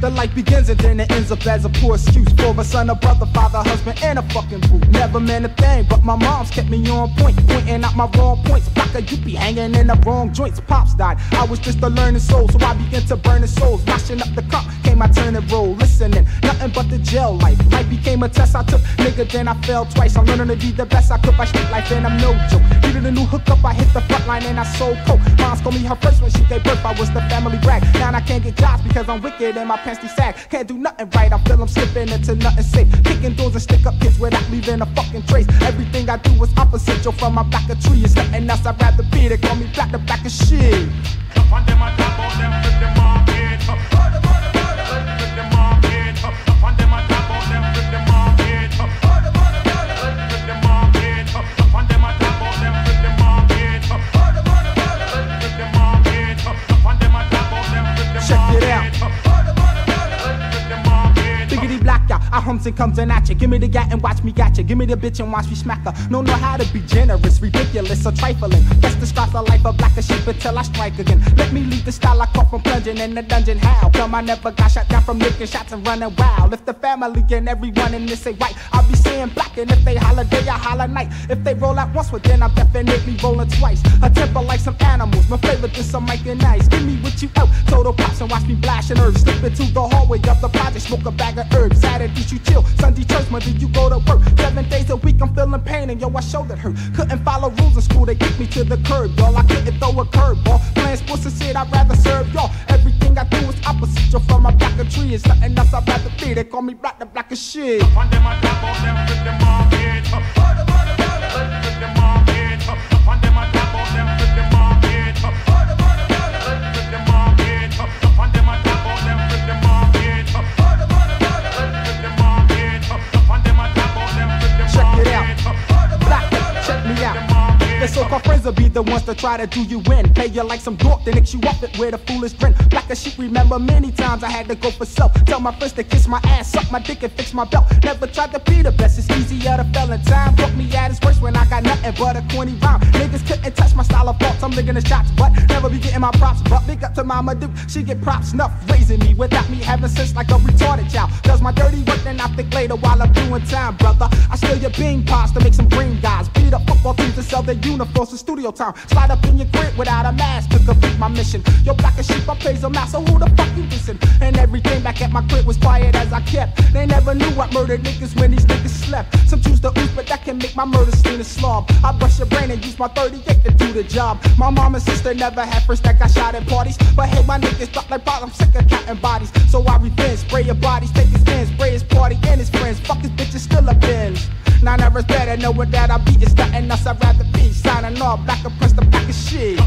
The life begins and then it ends up as a poor excuse for a son, a brother, father, husband, and a fucking boo. Never meant a thing, but my mom's kept me on point, pointing out my wrong points. Blocker, you be hanging in the wrong joints. Pops died, I was just a learning soul, so I began to burn souls. Washing up the cup, came my turn to roll. Listening, nothing but the jail life. Life became a test I took, nigga, then I fell twice. I'm learning to be the best I could by street life, and I'm no joke. Needed a new hookup, I hit the front line and I sold coke. Mom's called me her first when she gave birth, I was the family brag. Now I can't get jobs because I'm wicked and my pants sag. Can't do nothing right, I feel I'm slipping into nothing safe. Kicking doors and stick up kids without leaving a fucking trace. Everything I do is opposite, yo, from my back a tree. It's nothing else I'd rather be. They call me black the back of shit. On them, I them, flip them. I and comes in at ya. Give me the gat and watch me gotcha. Give me the bitch and watch me smack her. No, know how to be generous, ridiculous, or trifling. Best describes the life of black as sheep until I strike again. Let me lead the style I caught from plunging in the dungeon. How come I never got shot down from licking shots and running wild? If the family and everyone in this ain't white, I'll be saying black. And if they holler day, I holler night. If they roll out once, well then I'm definitely rolling twice. A temper like some animals, my favorite than some Mike and Ice. Give me what you out, total pops and watch me blast and herbs. Slip into the hallway of the project, smoke a bag of herbs. Saturdays you chill, Sunday church, Monday you go to work. Seven days a week I'm feeling pain and yo I show that hurt. Couldn't follow rules in school, they kicked me to the curb, y'all. I couldn't throw a curveball. Playing sports and shit, I'd rather serve y'all. Everything I do is opposite, yo. From my back a tree, it's nothing else I'd rather be. They call me black the black as shit. Them, I them, them be the ones to try to do you in. Pay you like some dork, then mix you up it with a foolish grin. Black as sheep, remember many times I had to go for self. Tell my friends to kiss my ass, suck my dick and fix my belt. Never tried to be the best, it's easier to fell in time. Put me at its worst when I got nothing but a corny rhyme. Niggas couldn't touch my style of thoughts, I'm licking the shots, but never be getting my props. But big up to Mama Duke, she get props enough raising me without me having sense like a retarded child. Does my dirty work, then I think later while I'm doing time, brother. I steal your bean pots to make some green guys. Beat up football teams to sell their uniforms to studio time. Slide up in your crib without a mask to complete my mission. Yo, black as sheep, I pays them out, so who the fuck you listen? And everything back at my crib was quiet as I kept. They never knew I murdered niggas when these niggas slept. Some choose to ooze, but that can make my murder scene a slob. I brush your brain and use my 38 to do the job. My mom and sister never had friends that got shot at parties. But hey, my niggas thought like pop, I'm sick of counting bodies. So I revenge, spray your bodies, take his hands, spray his party and his friends. Fuck his bitches, still a binge. Now never's better, knowing that I beat is nothing else I'd rather be. Signing off, black oppressed, the black as shit.